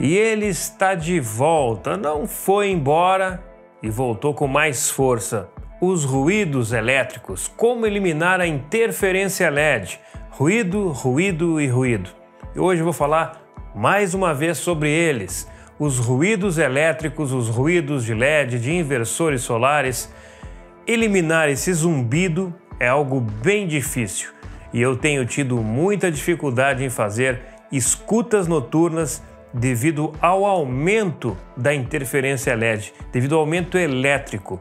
E ele está de volta, não foi embora e voltou com mais força. Os ruídos elétricos, como eliminar a interferência LED. Ruído, ruído e ruído. E hoje eu vou falar mais uma vez sobre eles. Os ruídos elétricos, os ruídos de LED, de inversores solares. Eliminar esse zumbido é algo bem difícil e eu tenho tido muita dificuldade em fazer escutas noturnas devido ao aumento da interferência LED, devido ao aumento elétrico.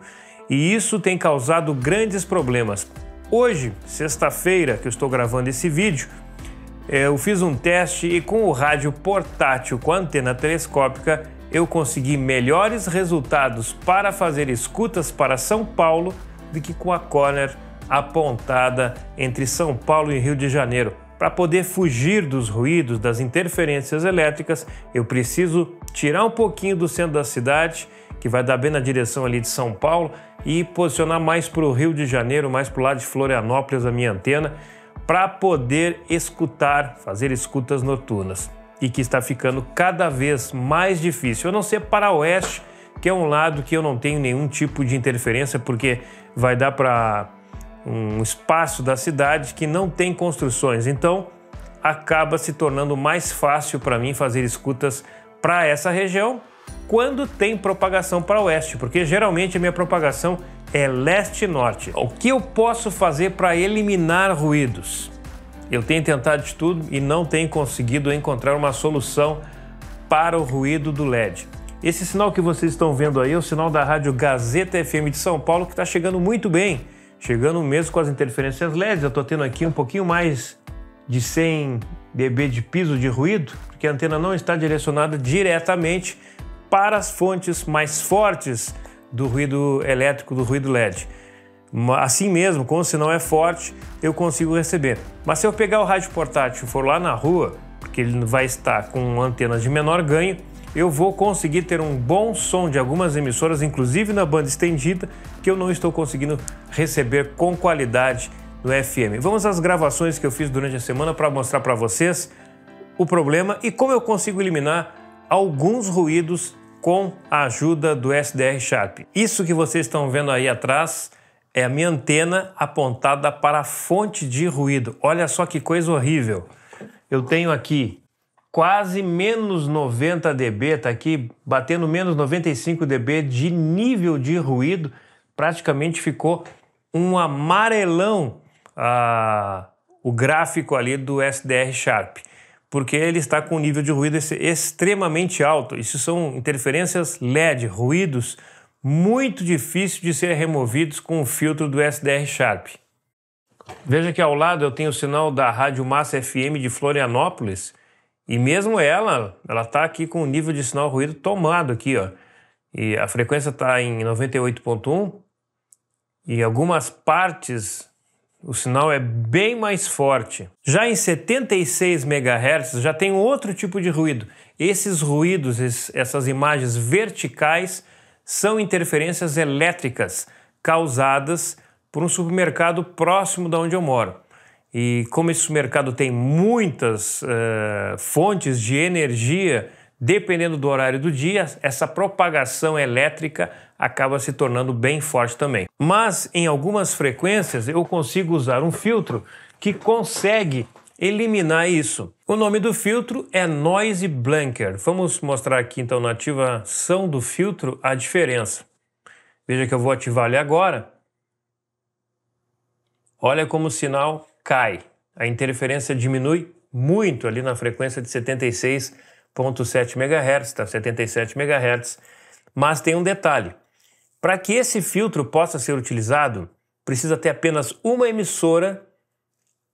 E isso tem causado grandes problemas. Hoje, sexta-feira, que eu estou gravando esse vídeo, eu fiz um teste e com o rádio portátil com antena telescópica eu consegui melhores resultados para fazer escutas para São Paulo do que com a Corner apontada entre São Paulo e Rio de Janeiro. Para poder fugir dos ruídos, das interferências elétricas, eu preciso tirar um pouquinho do centro da cidade, que vai dar bem na direção ali de São Paulo, e posicionar mais para o Rio de Janeiro, mais para o lado de Florianópolis, a minha antena, para poder escutar, fazer escutas noturnas. E que está ficando cada vez mais difícil. Eu não sei para oeste, que é um lado que eu não tenho nenhum tipo de interferência, porque vai dar para um espaço da cidade que não tem construções. Então, acaba se tornando mais fácil para mim fazer escutas para essa região quando tem propagação para oeste, porque geralmente a minha propagação é leste-norte. O que eu posso fazer para eliminar ruídos? Eu tenho tentado de tudo e não tenho conseguido encontrar uma solução para o ruído do LED. Esse sinal que vocês estão vendo aí é o sinal da Rádio Gazeta FM de São Paulo que está chegando muito bem chegando mesmo com as interferências LEDs. Eu estou tendo aqui um pouquinho mais de 100 dB de piso de ruído, porque a antena não está direcionada diretamente para as fontes mais fortes do ruído elétrico, do ruído LED. Assim mesmo, como o sinal é forte, eu consigo receber. Mas se eu pegar o rádio portátil e for lá na rua, porque ele vai estar com antenas de menor ganho, eu vou conseguir ter um bom som de algumas emissoras, inclusive na banda estendida, que eu não estou conseguindo receber com qualidade no FM. Vamos às gravações que eu fiz durante a semana para mostrar para vocês o problema e como eu consigo eliminar alguns ruídos com a ajuda do SDR Sharp. Isso que vocês estão vendo aí atrás é a minha antena apontada para a fonte de ruído. Olha só que coisa horrível. Eu tenho aqui quase menos 90 dB, está aqui batendo menos 95 dB de nível de ruído, praticamente ficou um amarelão ah, o gráfico ali do SDR Sharp, porque ele está com um nível de ruído extremamente alto. Isso são interferências LED, ruídos muito difíceis de ser removidos com o filtro do SDR Sharp. Veja que ao lado eu tenho o sinal da Rádio Massa FM de Florianópolis, e mesmo ela, ela está aqui com o nível de sinal ruído tomado aqui, ó. E a frequência está em 98.1 e algumas partes o sinal é bem mais forte. Já em 76 MHz já tem outro tipo de ruído. Esses ruídos, essas imagens verticais, são interferências elétricas causadas por um supermercado próximo da onde eu moro. E como esse mercado tem muitas uh, fontes de energia, dependendo do horário do dia, essa propagação elétrica acaba se tornando bem forte também. Mas em algumas frequências eu consigo usar um filtro que consegue eliminar isso. O nome do filtro é Noise Blanker. Vamos mostrar aqui então na ativação do filtro a diferença. Veja que eu vou ativar ele agora. Olha como o sinal cai. A interferência diminui muito ali na frequência de 76.7 MHz, tá? 77 MHz. Mas tem um detalhe. Para que esse filtro possa ser utilizado, precisa ter apenas uma emissora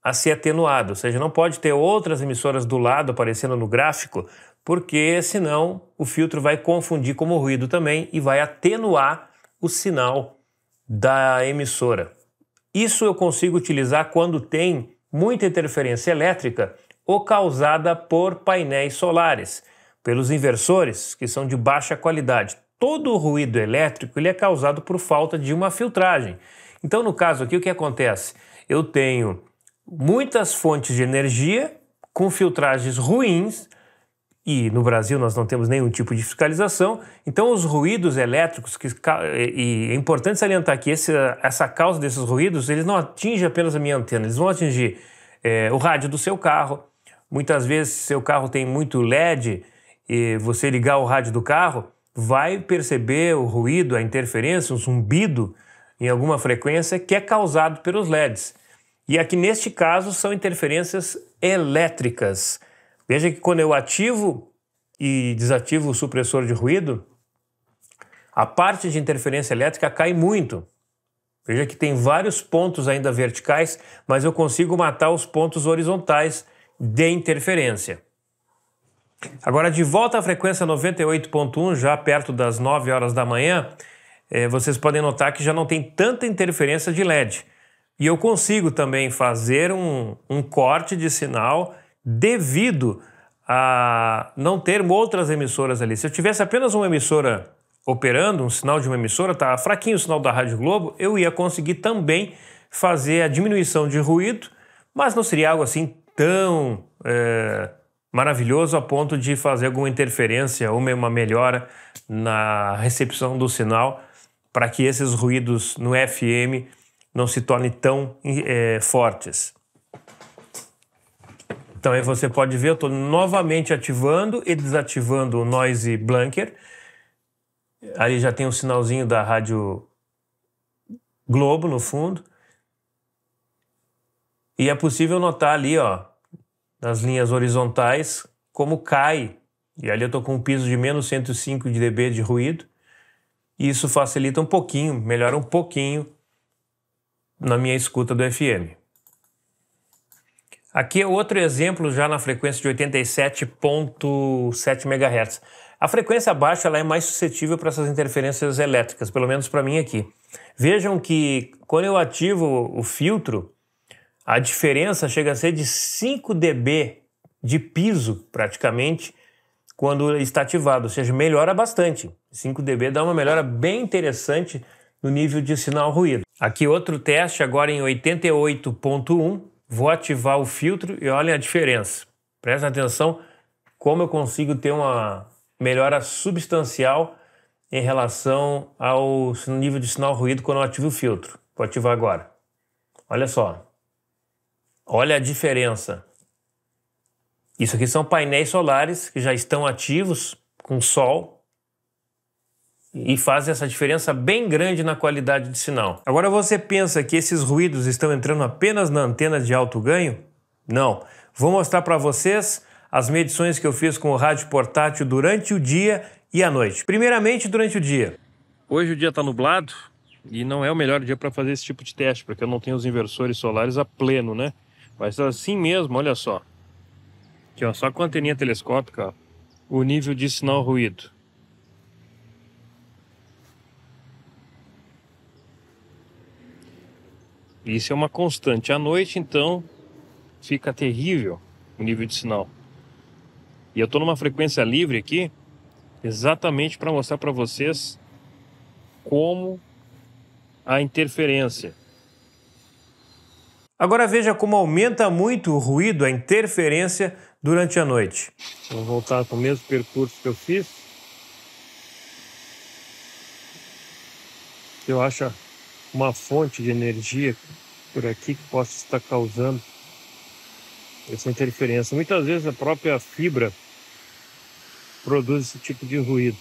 a ser atenuada, ou seja, não pode ter outras emissoras do lado aparecendo no gráfico, porque senão o filtro vai confundir como ruído também e vai atenuar o sinal da emissora. Isso eu consigo utilizar quando tem muita interferência elétrica ou causada por painéis solares, pelos inversores, que são de baixa qualidade. Todo o ruído elétrico ele é causado por falta de uma filtragem. Então, no caso aqui, o que acontece? Eu tenho muitas fontes de energia com filtragens ruins e no Brasil nós não temos nenhum tipo de fiscalização, então os ruídos elétricos, que, e é importante salientar que esse, essa causa desses ruídos, eles não atingem apenas a minha antena, eles vão atingir é, o rádio do seu carro. Muitas vezes seu carro tem muito LED e você ligar o rádio do carro, vai perceber o ruído, a interferência, um zumbido em alguma frequência que é causado pelos LEDs. E aqui neste caso são interferências elétricas. Veja que quando eu ativo e desativo o supressor de ruído, a parte de interferência elétrica cai muito. Veja que tem vários pontos ainda verticais, mas eu consigo matar os pontos horizontais de interferência. Agora, de volta à frequência 98.1, já perto das 9 horas da manhã, eh, vocês podem notar que já não tem tanta interferência de LED. E eu consigo também fazer um, um corte de sinal devido a não ter outras emissoras ali. Se eu tivesse apenas uma emissora operando, um sinal de uma emissora, tá fraquinho o sinal da Rádio Globo, eu ia conseguir também fazer a diminuição de ruído, mas não seria algo assim tão é, maravilhoso a ponto de fazer alguma interferência ou uma melhora na recepção do sinal para que esses ruídos no FM não se tornem tão é, fortes. Então aí você pode ver, eu estou novamente ativando e desativando o Noise Blanker. Ali já tem um sinalzinho da rádio Globo no fundo. E é possível notar ali, ó, nas linhas horizontais, como cai. E ali eu estou com um piso de menos 105 de dB de ruído. E isso facilita um pouquinho, melhora um pouquinho na minha escuta do FM. Aqui é outro exemplo já na frequência de 87.7 MHz. A frequência baixa ela é mais suscetível para essas interferências elétricas, pelo menos para mim aqui. Vejam que quando eu ativo o filtro, a diferença chega a ser de 5 dB de piso, praticamente, quando está ativado, ou seja, melhora bastante. 5 dB dá uma melhora bem interessante no nível de sinal ruído. Aqui outro teste agora em 88.1 vou ativar o filtro e olhem a diferença. Presta atenção como eu consigo ter uma melhora substancial em relação ao nível de sinal ruído quando eu ativo o filtro. Vou ativar agora. Olha só. Olha a diferença. Isso aqui são painéis solares que já estão ativos com sol e faz essa diferença bem grande na qualidade de sinal. Agora você pensa que esses ruídos estão entrando apenas na antena de alto ganho? Não. Vou mostrar para vocês as medições que eu fiz com o rádio portátil durante o dia e a noite. Primeiramente durante o dia. Hoje o dia está nublado e não é o melhor dia para fazer esse tipo de teste, porque eu não tenho os inversores solares a pleno, né? Mas assim mesmo, olha só. Aqui, ó, só com a anteninha telescópica, ó, o nível de sinal ruído. Isso é uma constante. À noite, então, fica terrível o nível de sinal. E eu estou numa frequência livre aqui, exatamente para mostrar para vocês como a interferência. Agora veja como aumenta muito o ruído, a interferência durante a noite. Vou voltar com o mesmo percurso que eu fiz. Eu acho uma fonte de energia por aqui que possa estar causando essa interferência. Muitas vezes a própria fibra produz esse tipo de ruído.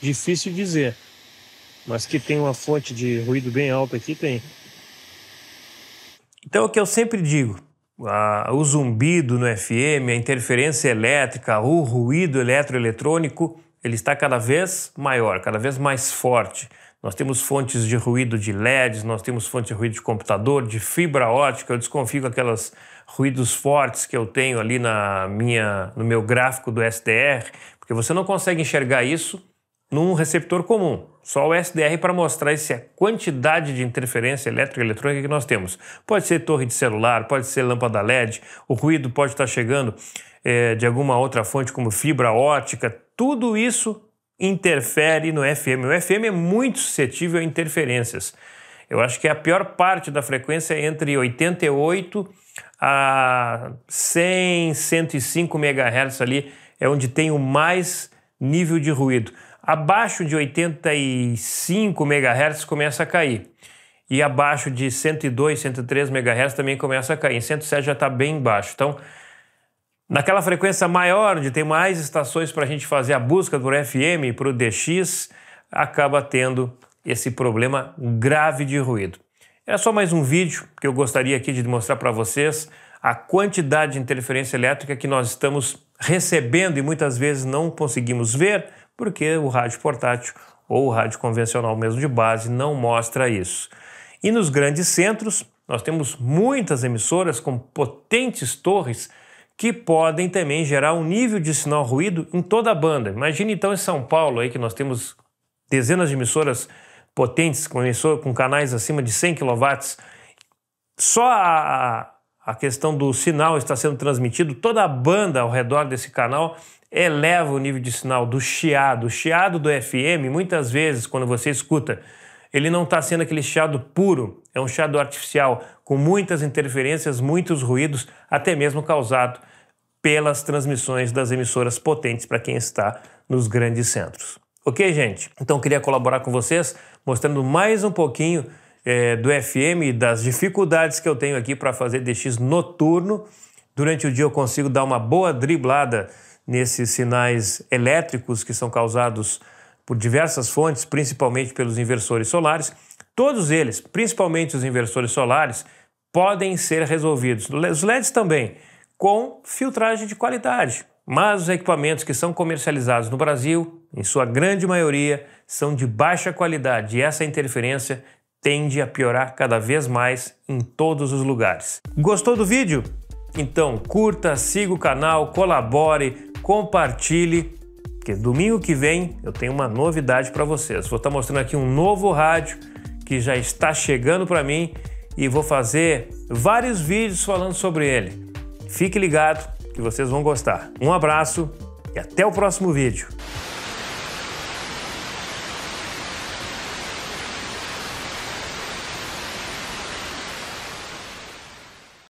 Difícil dizer, mas que tem uma fonte de ruído bem alta aqui, tem. Então, é o que eu sempre digo: a, o zumbido no FM, a interferência elétrica, o ruído eletroeletrônico, ele está cada vez maior, cada vez mais forte. Nós temos fontes de ruído de LEDs, nós temos fontes de ruído de computador, de fibra ótica. Eu desconfio aquelas ruídos fortes que eu tenho ali na minha, no meu gráfico do SDR, porque você não consegue enxergar isso num receptor comum. Só o SDR para mostrar essa quantidade de interferência elétrica e eletrônica que nós temos. Pode ser torre de celular, pode ser lâmpada LED, o ruído pode estar chegando é, de alguma outra fonte como fibra ótica, tudo isso interfere no FM. O FM é muito suscetível a interferências. Eu acho que a pior parte da frequência é entre 88 a 100, 105 MHz ali, é onde tem o mais nível de ruído. Abaixo de 85 MHz começa a cair. E abaixo de 102, 103 MHz também começa a cair. Em 107 já está bem baixo. Então, naquela frequência maior, onde tem mais estações para a gente fazer a busca por FM, para o DX, acaba tendo esse problema grave de ruído. É só mais um vídeo que eu gostaria aqui de mostrar para vocês a quantidade de interferência elétrica que nós estamos recebendo e muitas vezes não conseguimos ver porque o rádio portátil ou o rádio convencional mesmo de base não mostra isso. E nos grandes centros, nós temos muitas emissoras com potentes torres que podem também gerar um nível de sinal ruído em toda a banda. Imagine então em São Paulo aí que nós temos dezenas de emissoras potentes com, emissor, com canais acima de 100 kW. Só a, a questão do sinal está sendo transmitido, toda a banda ao redor desse canal eleva o nível de sinal do chiado. O chiado do FM, muitas vezes, quando você escuta, ele não está sendo aquele chiado puro, é um chiado artificial, com muitas interferências, muitos ruídos, até mesmo causado pelas transmissões das emissoras potentes para quem está nos grandes centros. Ok, gente? Então queria colaborar com vocês, mostrando mais um pouquinho é, do FM das dificuldades que eu tenho aqui para fazer DX noturno. Durante o dia eu consigo dar uma boa driblada nesses sinais elétricos que são causados por diversas fontes, principalmente pelos inversores solares. Todos eles, principalmente os inversores solares, podem ser resolvidos. Os LEDs também, com filtragem de qualidade. Mas os equipamentos que são comercializados no Brasil, em sua grande maioria, são de baixa qualidade e essa interferência tende a piorar cada vez mais em todos os lugares. Gostou do vídeo? Então curta, siga o canal, colabore, compartilhe, porque domingo que vem eu tenho uma novidade para vocês. Vou estar mostrando aqui um novo rádio que já está chegando para mim e vou fazer vários vídeos falando sobre ele. Fique ligado que vocês vão gostar. Um abraço e até o próximo vídeo.